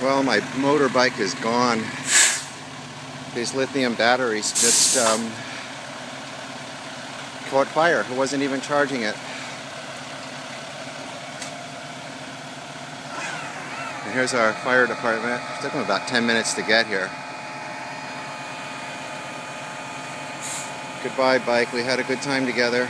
Well, my motorbike is gone. These lithium batteries just um, caught fire. I wasn't even charging it. And here's our fire department. It took them about 10 minutes to get here. Goodbye, bike. We had a good time together.